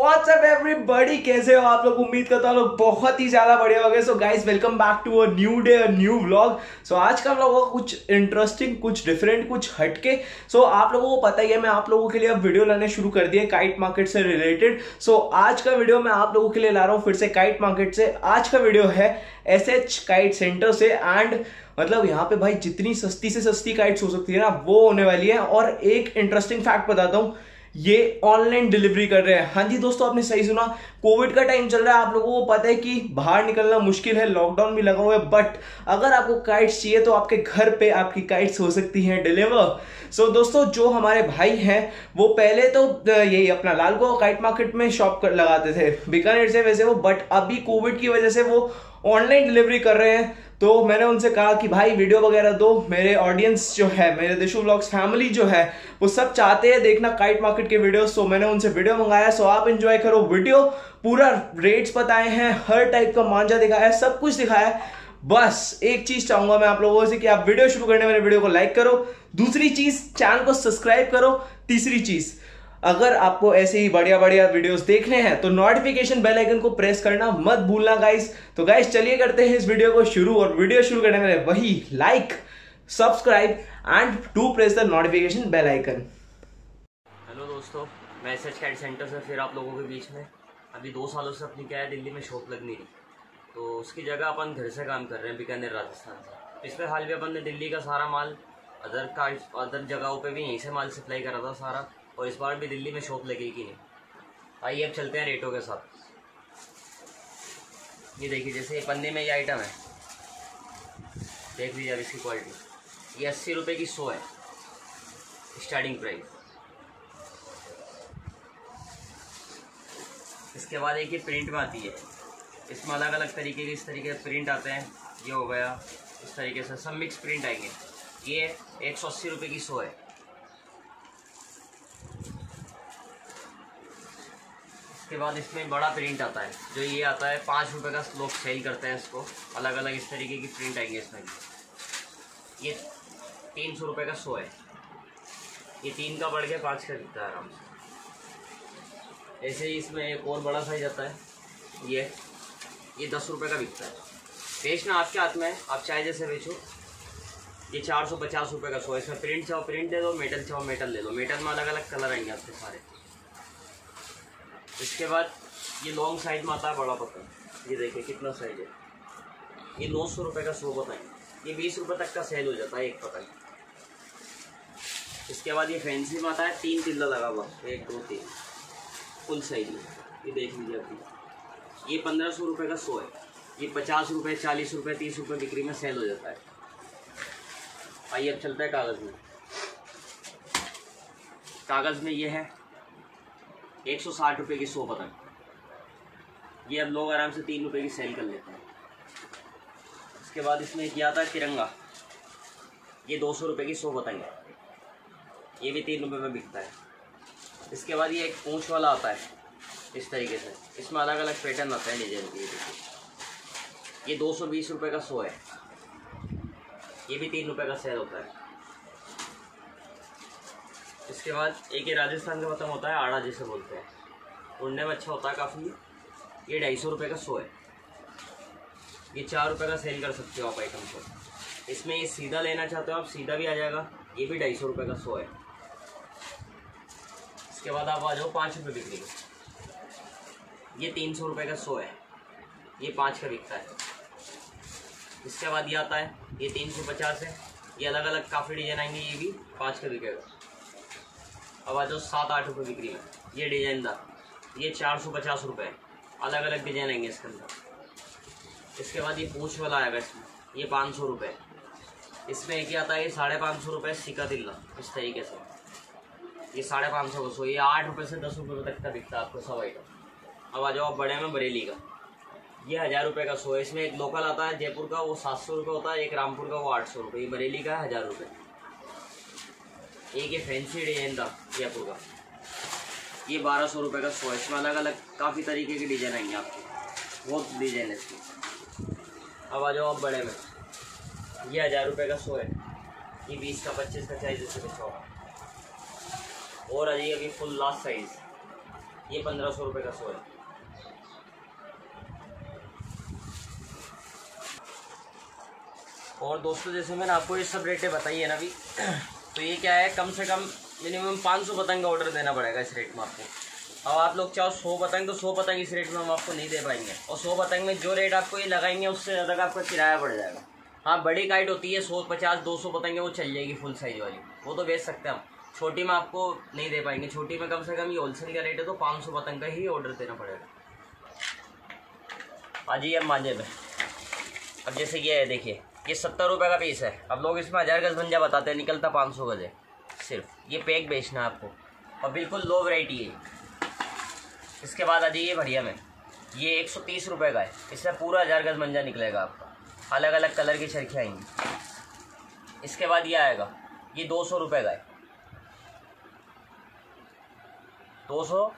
WhatsApp everybody कैसे हो आप लोग? उम्मीद करता हूँ लोग बहुत ही ज़्यादा बढ़िया हो गए so guys welcome back to a new day a new vlog so आज का व्लॉग होगा कुछ इंटरेस्टिंग कुछ डिफरेंट कुछ हटके। सो so, आप लोगों को पता ही है मैं आप लोगों के लिए अब वीडियो लाने शुरू कर दिए काइट मार्केट से रिलेटेड सो so, आज का वीडियो मैं आप लोगों के लिए ला रहा हूँ फिर से काइट मार्केट से। आज का वीडियो है एस एच काइट सेंटर से एंड मतलब यहाँ पे भाई जितनी सस्ती से सस्ती काइट्स हो सकती है ना वो होने वाली है। और एक इंटरेस्टिंग फैक्ट बताता हूँ। ये ऑनलाइन डिलीवरी कर रहे हैं। हाँ जी दोस्तों आपने सही सुना। कोविड का टाइम चल रहा है। आप लोगों को पता है कि बाहर निकलना मुश्किल है लॉकडाउन भी लगा हुआ है। बट अगर आपको काइट्स चाहिए तो आपके घर पे आपकी काइट्स हो सकती हैं डिलीवर सो so, दोस्तों जो हमारे भाई हैं वो पहले तो यही अपना लाल लालगो काइट मार्केट में शॉप लगाते थे। बीकानेर से वैसे वो बट अभी कोविड की वजह से वो ऑनलाइन डिलीवरी कर रहे हैं। तो मैंने उनसे कहा कि भाई वीडियो वगैरह दो। मेरे ऑडियंस जो है, मेरे देशु ब्लॉग्स फैमिली जो है, वो सब चाहते हैं देखना काइट मार्केट के वीडियो सो मैंने उनसे वीडियो मंगाया। सो आप इंजॉय करो वीडियो पूरा रेट्स बताए हैं, हर टाइप का मांझा दिखाया है, सब कुछ दिखाया है। बस, एक चीज़ चाहूँगा मैं आप लोगों से कि आप वीडियो शुरू करने वाले वीडियो को लाइक करो। दूसरी चीज़ चैनल को सब्सक्राइब करो। तीसरी चीज़ अगर आपको ऐसे ही बढ़िया बढ़िया वीडियोस देखने हैं तो नोटिफिकेशन बेल आइकन को प्रेस करना मत भूलना गाइस तो गाइस चलिए करते हैं इस वीडियो को शुरू, और वीडियो शुरू करने में वही like subscribe and to press the notification bell icon hello दोस्तों, मैं एस एच सेंटर से, फिर आप लोगों के बीच में। अभी दो सालों से अपनी क्या है, दिल्ली में शॉप लग। नहीं रही तो उसकी जगह अपन घर से काम कर रहे हैं, बीकानेर, राजस्थान से। पिछले हाल भी अपन ने दिल्ली का सारा माल अदर कार्ड अदर जगहों पे भी यहीं से माल सप्लाई करा था सारा। और इस बार भी दिल्ली में शॉप लगेगी नहीं आइए अब चलते हैं रेटों के साथ। ये देखिए, जैसे पन्ने में ये आइटम है। देख लीजिए अब इसकी क्वालिटी ये अस्सी रुपये की सौ है। स्टार्टिंग प्राइस इसके बाद एक ये प्रिंट में आती है। इसमें अलग अलग तरीके के, इस तरीके के प्रिंट आते हैं। ये हो गया। इस तरीके से सब मिक्स प्रिंट आएँगे। ये एक सौ अस्सी रुपये की सौ है। उसके बाद इसमें बड़ा प्रिंट आता है, जो ये आता है, पाँच रुपये का लोग सेल करते हैं इसको। अलग अलग इस तरीके की प्रिंट आएँगे इसमें ये तीन सौ रुपये का सो है। ये तीन का बढ़ के पाँच का बिकता है आराम से। ऐसे ही इसमें एक और बड़ा साइज़ आता है। ये ये दस रुपये का बिकता है। बेचना आपके हाथ में है आप चाहे जैसे बेचो। ये चार सौ पचास रुपये का सो है। इसमें प्रिंट चाहो प्रिंट दे दो मेटल चाहो मेटल दे दो मेटल में अलग अलग कलर आएँगे आपके सारे। इसके बाद ये लॉन्ग साइज़ में आता है बड़ा पत्थर ये देखिए कितना साइज़ है। ये नौ सौ रुपये का सौ पतंग ये बीस रुपये तक का सेल हो जाता है एक पतंग इसके बाद ये फैंसी में आता है, तीन तिल्ला लगा हुआ। एक, दो, तीन। फुल साइज़ में। ये देख लीजिए अभी ये पंद्रह सौ रुपये का सौ है। ये पचास रुपये चालीस रुपये तीस रुपये बिक्री में सेल हो जाता है। आइए अब चलता है कागज़ में। कागज़ में ये है। एक सौ साठ रुपये की सौ पतंग ये अब लोग आराम से तीन रुपये की सेल कर लेते हैं। इसके बाद इसमें क्या है तिरंगा। ये दो सौ रुपये की सौ पतंग है। ये भी तीन रुपये में बिकता है। इसके बाद ये एक पूँछ वाला आता है, इस तरीके से। इसमें अलग अलग पैटर्न आता है डिज़ाइन के ये दो सौ बीस रुपये का सौ है। ये भी तीन रुपये का सेल होता है। इसके बाद एक ये राजस्थान का पतंग होता है आड़ा जिसे बोलते हैं। उड़ने में अच्छा होता है काफ़ी। ये ढाई सौ रुपये का सो है। ये चार रुपये का सेल कर सकते हो आप आइटम को। इसमें ये सीधा लेना चाहते हो आप, सीधा भी आ जाएगा। ये भी ढाई सौ रुपये का सो है। इसके बाद आप आ जाओ पाँच रुपये बिक्री ये तीन सौ रुपये का सो है। ये पाँच का बिकता है। इसके बाद ये आता है। ये तीन सौ पचास है। ये अलग अलग काफ़ी डिज़ाइन आएँगे, ये भी पाँच का बिकेगा। अब आ जाओ सात आठ रुपये बिक्री। ये डिज़ाइन दार ये चार सौ पचास रुपये अलग अलग डिज़ाइन आएँगे इसके अंदर। इसके बाद ये पूछ वाला आएगा इसमें। ये पाँच सौ रुपये इसमें एक ही आता है, ये साढ़े पाँच सौ रुपये सिका दिल्ला इस तरीके से। ये साढ़े पाँच सौ सौ, ये आठ रुपये से दस रुपये तक का बिकता है आपको सब आइटम अब आ जाओ बड़े में बरेली का। ये हज़ार रुपये का सो है इसमें एक लोकल आता है, जयपुर का, वो सात सौ रुपये होता है, एक रामपुर का, वो आठ सौ रुपये ये बरेली का है हज़ार रुपये एक ये फैंसी डिज़ाइन था जयपुर का। ये बारह सौ रुपये का सौ इसमें अलग अलग काफ़ी तरीके की डिज़ाइन आएँगे आपको। बहुत डिज़ाइन है इसकी। अब आ जाओ आप बड़े में। ये हज़ार रुपये का सौ है। ये बीस का, पच्चीस का चाहे जैसे कुछ होगा। और आ जाइए अभी फुल लास्ट साइज़ ये पंद्रह सौ रुपये का सौ है। और दोस्तों, जैसे मैंने आपको ये सब रेटें बताई है ना अभी तो ये क्या है? कम से कम मिनिमम पाँच सौ पतंग का ऑर्डर देना पड़ेगा इस रेट में आपको। अब आप लोग चाहो सौ पतंग तो सौ पतंग इस रेट में हम आपको नहीं दे पाएँगे। और सौ पतंग में जो रेट आपको ये लगाएँगे, उससे ज़्यादा का आपका किराया पड़ जाएगा। हाँ बड़ी काइट होती है, सौ, पचास, दो सौ पतंगे वो चल जाएगी फुल साइज़ वाली। वो तो बेच सकते हैं हम। छोटी में आपको नहीं दे पाएँगे। छोटी में कम से कम ये होलसेल का रेट है तो पाँच सौ पतंग का ही ऑर्डर देना पड़ेगा। आ जाइए अब मांझे में अब जैसे ये है देखिए ये सत्तर रुपये का पीस है। अब लोग इसमें हज़ार गज भंजा बताते हैं, निकलता पाँच सौ गज है। सिर्फ़, ये पैक बेचना आपको। और बिल्कुल लो वैरायटी है इसके बाद आ जाइए बढ़िया में। ये एक सौ तीस रुपये का है। इसमें पूरा हज़ार गज मंजा निकलेगा आपका। अलग अलग कलर की चरखी आएँगी। इसके बाद ये आएगा। ये दो सौ रुपये का है। दो सौ,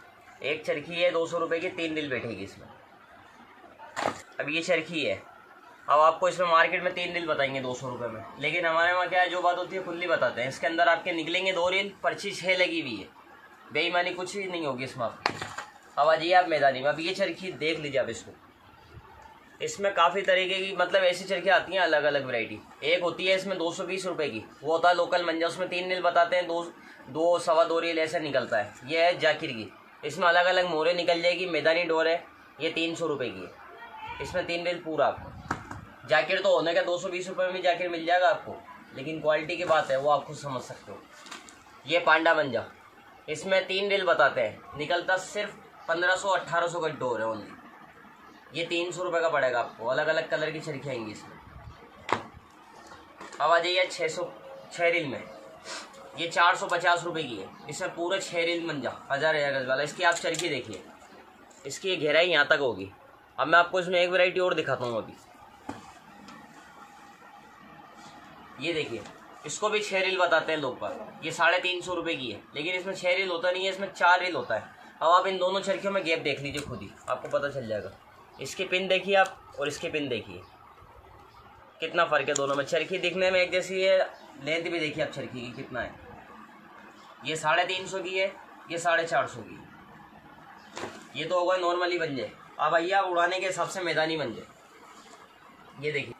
एक चरखी है, दो सौ रुपये की, तीन दिल बैठेगी इसमें। अब ये चरखी है। अब आपको इसमें मार्केट में तीन रील बताएँगे दो सौ रुपये में। लेकिन हमारे वहाँ क्या है, जो बात होती है, खुली बताते हैं। इसके अंदर आपके निकलेंगे दो रील, पर्ची छः लगी हुई है। बेईमानी कुछ ही नहीं होगी इसमें आपकी अब आ जाइए आप मैदानी में। अब ये चरखी देख लीजिए आप इसको। इसमें काफ़ी तरीके की मतलब ऐसी चरखी आती हैं अलग अलग वैरायटी एक होती है इसमें दो सौ बीस रुपये की। वो होता है लोकल मंजा। उसमें तीन रील बताते हैं, दो दो, सवा दो रील ऐसे निकलता है। ये है जाकिर की। इसमें अलग अलग मोरे निकल जाएगी। मैदानी डोर है। ये तीन सौ रुपये की है। इसमें तीन रील पूरा आपको। जैकेट तो होने का दो सौ बीस रुपये में जैकेट मिल जाएगा आपको। लेकिन क्वालिटी की बात है, वो आप खुद समझ सकते हो। ये पांडा मंजा इसमें तीन रील बताते हैं। निकलता सिर्फ़ पंद्रह सौ अट्ठारह सौ का डोर है ओनली ये तीन सौ रुपये का पड़ेगा आपको। अलग अलग कलर की चरखी आएँगी इसमें। अब आ जाइए छः सौ छः रील में। ये चार सौ पचास रुपये की है। इसमें पूरे छः रील मंजा हज़ार हज़ार गज वाला। इसकी आप चरखी देखिए। इसकी गहराई यहाँ तक होगी। अब मैं आपको इसमें एक वैरायटी और दिखाता हूँ अभी। ये देखिए, इसको भी छः रील बताते हैं लोग पर। ये साढ़े तीन सौ रुपये की है, लेकिन इसमें छः रील होता नहीं है, इसमें चार रील होता है। अब आप इन दोनों चरखियों में गैप देख लीजिए खुद ही, आपको पता चल जाएगा। इसकी पिन देखिए आप, और इसकी पिन देखिए। कितना फ़र्क है दोनों में। चरखी दिखने में एक जैसी है, लेंथ भी देखिए आप चरखी की कितना है। ये साढ़े तीन सौ की है, ये साढ़े चार सौ की ये तो होगा नॉर्मली बन जाए। अब भैया उड़ाने के हिसाब से मैदानी बन जाए। ये देखिए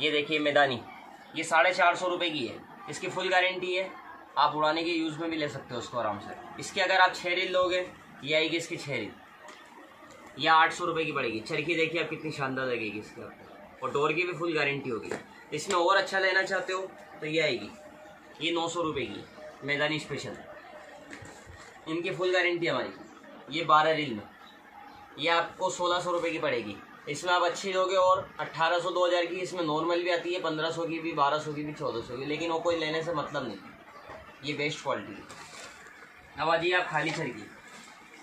ये देखिए मैदानी। ये साढ़े चार सौ रुपये की है। इसकी फुल गारंटी है। आप उड़ाने के यूज़ में भी ले सकते हो उसको आराम से। इसकी अगर आप छः रील लोगे, ये आएगी इसकी छः रील। यह आठ सौ रुपये की पड़ेगी। चरखी देखिए आप कितनी शानदार लगेगी इसकी आपको और डोर की भी फुल गारंटी होगी। इसमें और अच्छा लेना चाहते हो तो ये आएगी। ये नौ सौ रुपये की। मैदानी स्पेशल इनकी फुल गारंटी हमारी। ये बारह रील में। ये आपको सोलह सौ रुपये की पड़ेगी। इसमें आप अच्छी लोगे और अट्ठारह सौ, दो हज़ार की इसमें नॉर्मल भी आती है, पंद्रह सौ की भी, बारह सौ की भी, चौदह सौ की लेकिन वो कोई लेने से मतलब नहीं ये बेस्ट क्वालिटी है। अब आ आप खाली छरकी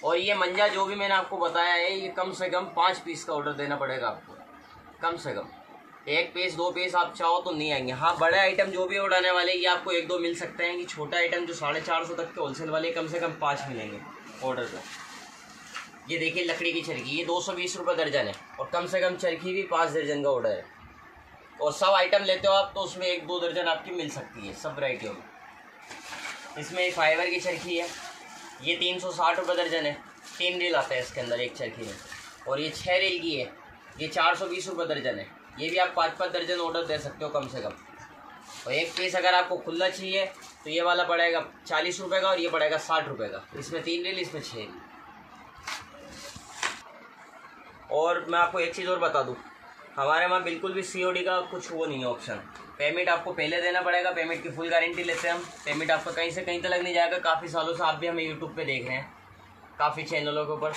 और ये मंजा जो भी मैंने आपको बताया है, ये कम से कम पाँच पीस का ऑर्डर देना पड़ेगा आपको। कम से कम। एक पीस दो पीस आप चाहो तो नहीं आएँगे। हाँ बड़े आइटम जो भी उड़ाने वाले ये आपको एक दो मिल सकते हैं कि छोटा आइटम जो साढ़े चार सौ तक के होलसेल वाले कम से कम पाँच मिलेंगे ऑर्डर पर ये देखिए लकड़ी की चरखी, ये दो सौ बीस रुपये दर्जन है और कम से कम चरखी भी पाँच दर्जन का ऑर्डर है। और सब आइटम लेते हो आप तो उसमें एक दो दर्जन आपकी मिल सकती है, सब वराइटियों में। इसमें फाइबर की चरखी है, ये तीन सौ साठ रुपये दर्जन है। तीन रील आता है इसके अंदर एक चरखी में। और ये छः रील की है, ये चार सौ बीस रुपये दर्जन है। ये भी आप पाँच पाँच दर्जन ऑर्डर दे सकते हो कम से कम। और एक पीस अगर आपको खुला चाहिए तो ये वाला पड़ेगा चालीस रुपये का और ये पड़ेगा साठ रुपये का। इसमें तीन रील इसमें छः रील और मैं आपको एक चीज़ और बता दूँ। हमारे वहाँ बिल्कुल भी सीओडी का कुछ वो नहीं है ऑप्शन पेमेंट आपको पहले देना पड़ेगा पेमेंट की फुल गारंटी लेते हैं हम। पेमेंट आपका कहीं से कहीं तक नहीं जाएगा। काफ़ी सालों से आप भी हमें यूट्यूब पे देख रहे हैं। काफ़ी चैनलों के ऊपर।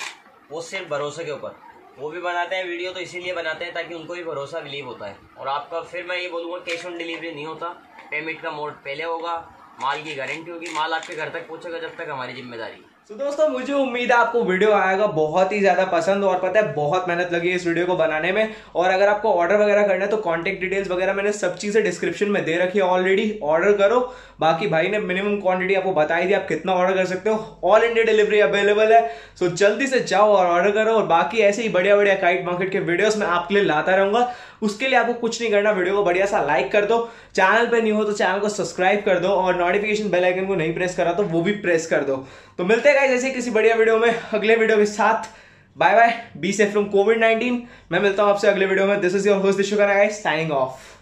वो सिर्फ़ भरोसे के ऊपर। वो भी बनाते हैं वीडियो तो इसीलिए बनाते हैं ताकि उनको भी भरोसा बिलीव होता है। और आपका फिर मैं ये बोलूँगा कैश ऑन डिलीवरी नहीं होता। पेमेंट का मोड पहले होगा, माल की गारंटी होगी। माल आपके घर तक पहुँचेगा जब तक हमारी ज़िम्मेदारी। तो दोस्तों, मुझे उम्मीद है आपको वीडियो आएगा बहुत ही ज़्यादा पसंद और पता है, बहुत मेहनत लगी इस वीडियो को बनाने में। और अगर आपको ऑर्डर वगैरह करना है तो कॉन्टेक्ट डिटेल्स वगैरह मैंने सब चीज़ें डिस्क्रिप्शन में दे रखी है ऑलरेडी ऑर्डर करो। बाकी भाई ने मिनिमम क्वांटिटी आपको बताई थी, आप कितना ऑर्डर कर सकते हो। ऑल इंडिया डिलीवरी अवेलेबल है। सो जल्दी से जाओ और ऑर्डर करो। और बाकी ऐसे ही बढ़िया बढ़िया काइट मार्केट के वीडियोस में आपके लिए लाता रहूँगा। उसके लिए आपको कुछ नहीं करना, वीडियो को बढ़िया सा लाइक कर दो। चैनल पर नहीं हो तो चैनल को सब्सक्राइब कर दो और नोटिफिकेशन बेल आइकन को नहीं प्रेस करा तो वो भी प्रेस कर दो। तो मिलते हैं जैसे किसी बढ़िया वीडियो में, अगले वीडियो के साथ। Bye bye be safe from covid nineteen मैं मिलता हूँ आपसे अगले वीडियो में। This is your host Dishuka signing off